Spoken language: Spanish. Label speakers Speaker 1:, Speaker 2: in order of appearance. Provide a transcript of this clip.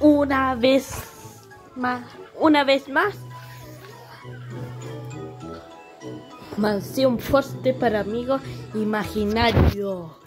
Speaker 1: Una vez más, una vez más. Mansión fuerte para amigos imaginarios.